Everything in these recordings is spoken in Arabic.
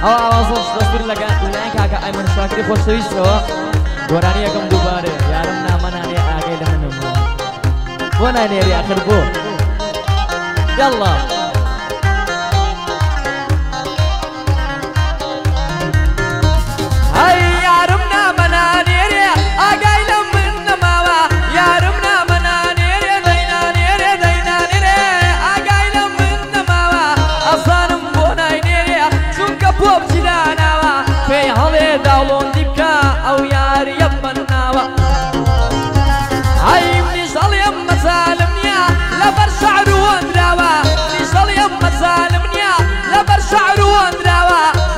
Allah Allah sos sos bir laga ulai ka ka aiman shakir ko sui so gorani akam dubare yaram na mana ne age da hanamu wana ne ri akhir bu. yalla hai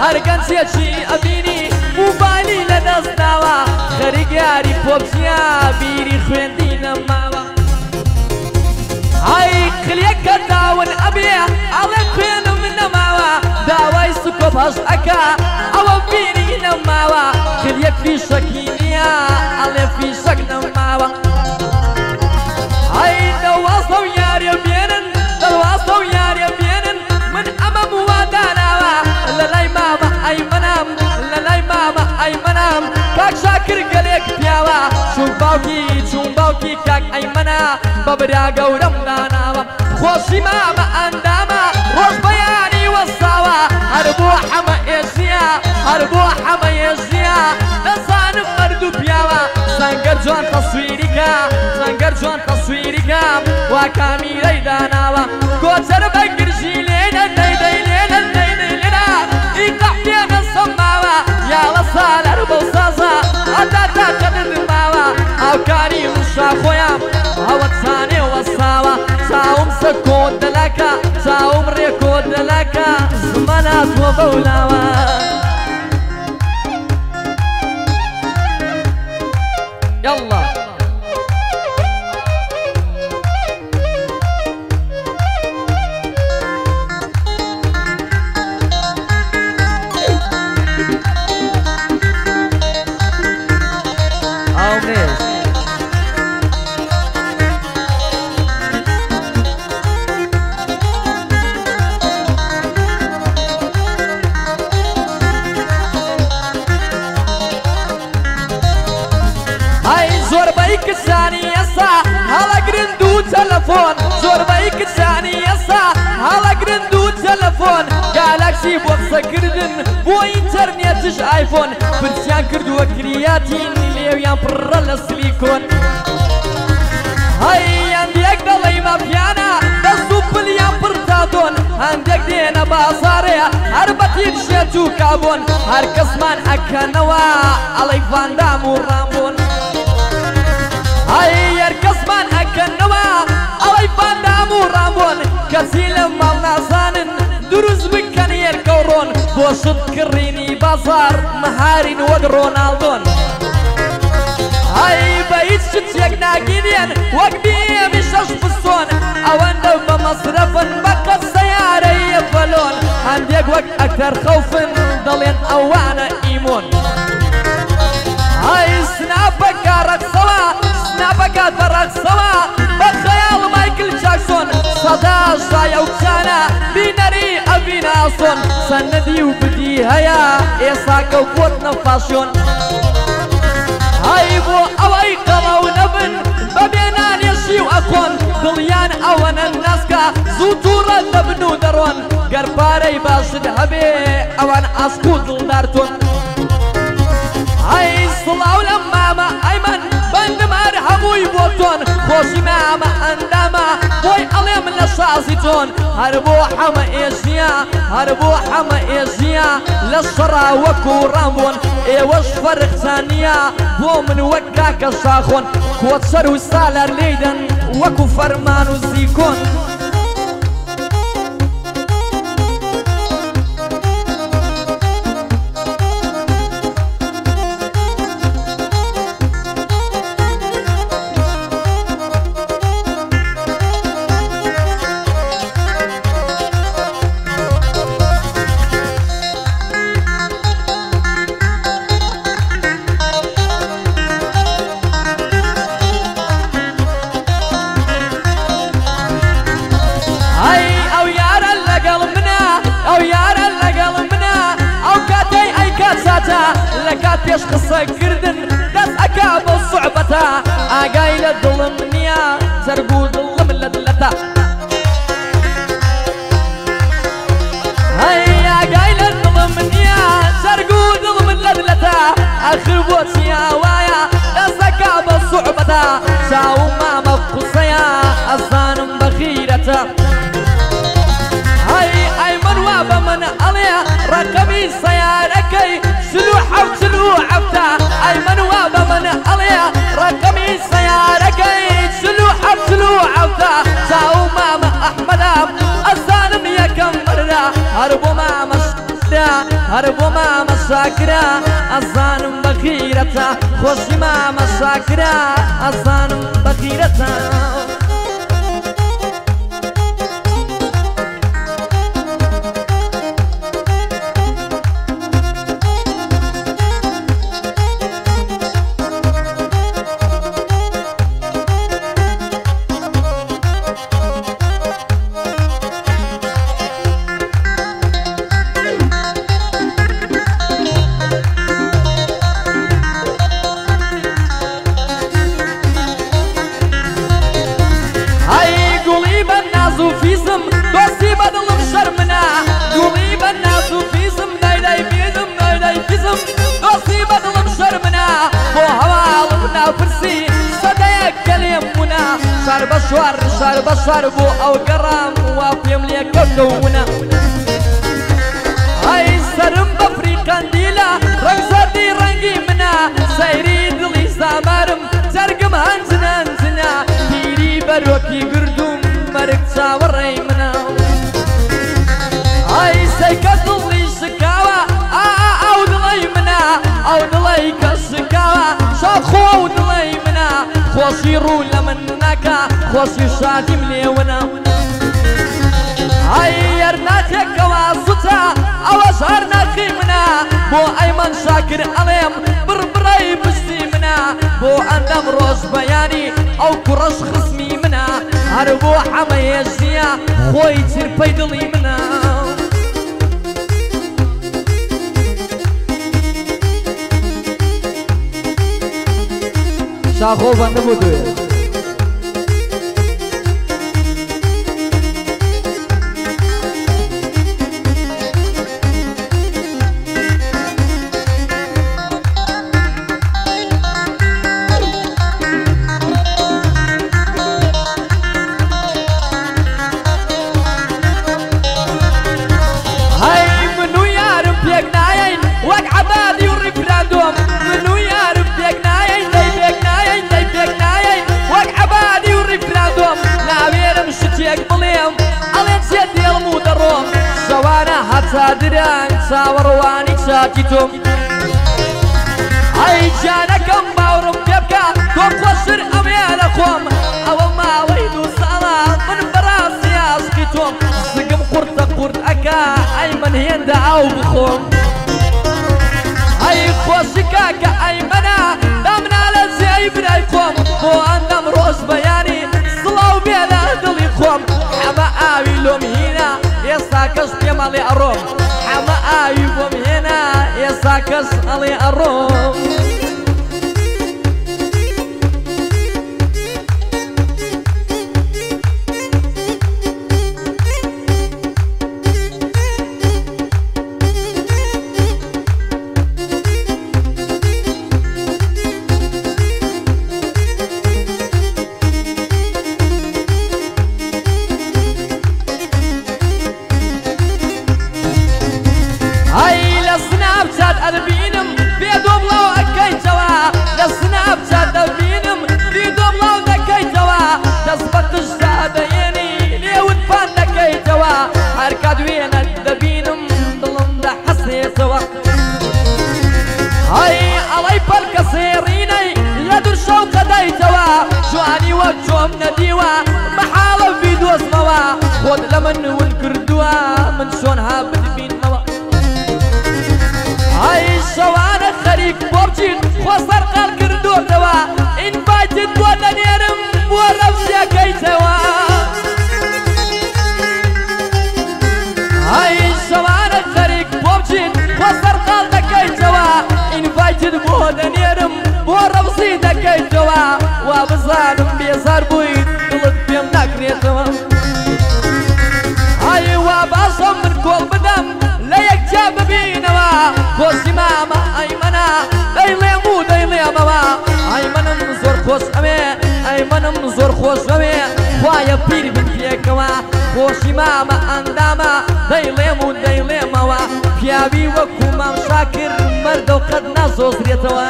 وەندراوە هەرگەنجێکی ئەبینی موبایلی لە دەستداوە خەریک یاری پۆپچیا بیری خوێندی نەماوە. ئای کلێکە داون ئەبێ ئەڵێ خوێنم نەماوە. داوای سوکۆ پاش ئەکا ئەوە بینی نەماوە. کلێک فیشەکی نییە ئەڵێ فیشەک نەماوە. ئای دەواستە و باوکی کاک ئەیمەنا بە برا گەورەم داناوە خۆشی مامە ئەندامە ڕۆژ بەیانی وەساوە هەر بۆ حەمە ئێزیە هەر بۆ حەمە ئێزیە دەزانم مەرد و پیاوە سەنگەر جوان تەسویریکە سەنگەر جوان تەسویریکە وا کامیرەی داناوە گۆچەر کۆت دەلاکە چاوم ڕێ کۆت دەلاکە بەولاوە زۆربەی کسانی ئێستا هەڵەگرند و تەلەفۆن. زۆربەی کسانی ئێستا هەڵەگرند و تەلەفۆن. گالاکسی بۆ قسەکردن بۆ ئینتەرنێتش ئایفۆن پرسیان کردووە کریاتین لێویان پڕە لە سلیکۆن. هەیان یەک دەڵی مەپیانە دەست و پلیان پرتادۆن هەندێک دێنە بازارەیە هەر بەتیر شێت و کابۆن. هەر کەسمان ئەکەنەوە ئەڵەی فاندام و ڕامبوون هەی یەر کەسمان ئەکەنەوە ئەڵەی فاندام و ڕامبوون کەسی لە ماڵ نازانن دروست بکەن یێرکە و ڕۆن بۆ شت کڕینی بازار. مەهارین وەک ڕۆناڵدۆن هەی بە هیچ شتێک ناگیرێن وەک بیێمی شەش پستۆن ئەوەندە بە مەسرەفن بە قەت سەیارەیە بەلۆن هەندێک وەک ئەکتەر خەوفن دەڵێن ئەوانە ئیمۆن هەی سناپەکە ڕەقسەوە سناپەکات بە ڕەقسەوە بە خەیاڵ مایکل جاکسۆن. سەدا شایە و کچانە بینەری ئەڤیناسۆن سەنەدی و بدی هەیە ئێستا کەوتووەت نەفاشۆن هەی بۆ ئەوەی قەڵەو نەبن بە بێنانێشی و ئەکۆن دڵیان ئەوەنە ناسکە زوو تووڕە دەبن و دەڕۆن. گەرپارەی باشت هەبێ ئەوان ئاسک و دڵدارتۆن هەمووی بۆ تۆن خۆشی مامە ئەندامە بۆی ئەڵێم لە شازی تۆن هەر بۆ حەمە ئێژیە هەر بۆ حەمە ئێژیە لە شەڕا وەکو ڕامبوون من وەک کاکە شاخۆن کۆچەر و سالەر لێدەن وەکو فەرمان دەکات پێش قسەکردن دەست ئەکا بە سوعبەتە ئاگای لە دڵم نییە جەرگ و دڵم لە دلەتە ئاگای لە دڵم نییە جەرگ و دڵم لە دلەتە ئەخر بۆچیە وایە دەستەکا بە سوعبەتە چاو مامە قسەیە ئەزانم بەخیرەتە هاي اي من وابا من عليا رقمي سياركي. سلو حو عليا رقمي سياركي سلو حو سلو عفتا ساو ماما أحمدا الظالم يا كمرنا هربو ماما سكرا هربو ماما ساكرا الظالم بخيرتا خوشي ماما ساكرا الظالم چوار سار بەسوار بوو ئەو گەڕام وا پێم لێ کەوتەونە ئای سرم بەفری قەندیلە ڕەگزەردی ڕەنگی منە. سەیری دڵی زامارم جەرگم هەنجنانجنە پیری بەرۆکی گردوم مەرگ چاوەڕێی من خۆشی ڕوو لە من ناکە خۆشی شادیم لێوەنە ئای یەرناکێکەوە سوچە ئەوە ژار ناخی منە. بۆ ئەیمەن شاکر ئەڵێم بربڕی پشتی منە. بۆ ئەندەم ڕۆژ بەیانی ئەو کوڕەش خسمی منە. هەر بۆ حەمەیەژیە خۆی چرپەی دڵی منە. සාහෝ වන්න බුදුය گەلان چاوەڕوانی چاکی تۆم ئەی جانەکەم باوڕم پێ بکە تۆ خۆشتر ئەمەیە لە خۆم. ئەوە ماوەی دوو ساڵە من بەڕاستی ئاسکی تۆم. سگم قورتە قورت ئەکا ئەی من هێندە ئاو بخۆم. ئەی خۆشیکە کە ئەی منە دامنا لە جێی برای خۆم. بۆ ئەندەم ڕۆژ بەیانی سڵاو بێ لە دڵی خۆم. ئەمە ئاوی لۆمهینە ئێستا کەس پێمەڵی ئەڕۆم. هنا يساكس الي الشاديني ليود فان دكي جوا. هركاد وين الدبينم ظلم ده حسي سوا. هاي علي بالكسيريني لدر شوق داي جوا. جواني وجوم نديوا محالة في دوز موا. خود لمن والكردوا من بدبين بۆ ڕەوزی دەکەیتەوە وا بزانم بێزار بوویت دڵت پێم ناکرێتەوە. ئای وا باسەم من کۆڵ بدەم لە یەکجا ببینەوە. بۆسی مامە ئەیمەە دەیڵێم و دەیڵێمەوە ئایمەنم زۆر خۆش ئەوێ ئەیمەنم زۆر خۆش ئەوێ. وایە پیر بکرێکەوە. خۆشی مامە ئەندامە دەیڵێم و دەیڵێمەوە پیاوی وەکو مام شاکر مەردە و قەت نازۆزرێتەوە.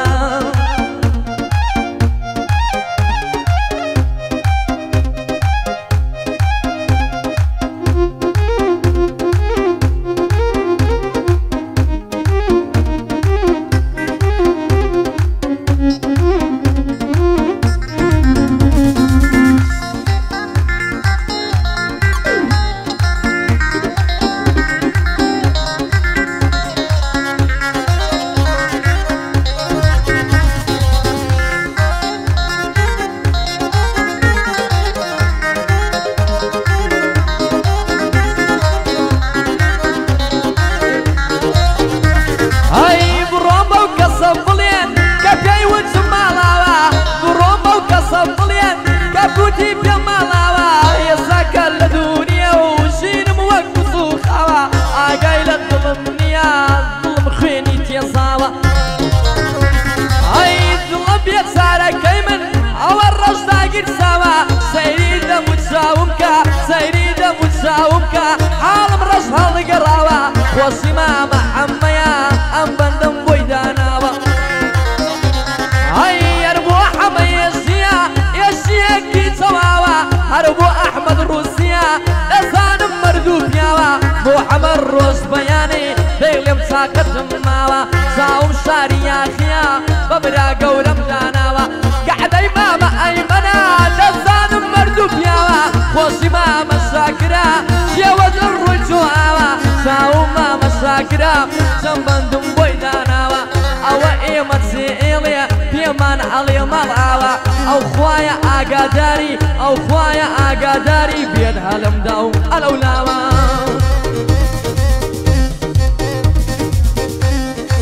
ئەیمەنا دەزانم مردوو پیاوە خۆشی شاکرا چەند بەندم بۆی داناوە. ئەوە ئێمە چێ ئێڵێ پێمان ئەڵێ مەڵاوە. ئەو خوایە ئاگاداری ئەو خوایە ئاگاداری بێت هەلمدا و ئەلەولاوە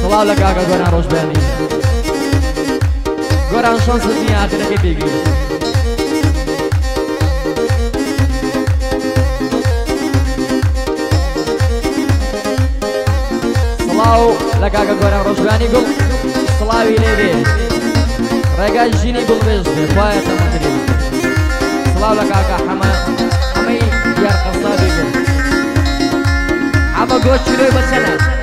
سڵاو لە کاکە گۆران ڕۆژبیانی. گۆران شانس نیە ئاخرەکەی پێگیری. kakagora rozganigu slavi levi Rega jini bulbezdi fayata matri Slavla gaga hama hamay yar qasabigu Hama gochulu basanat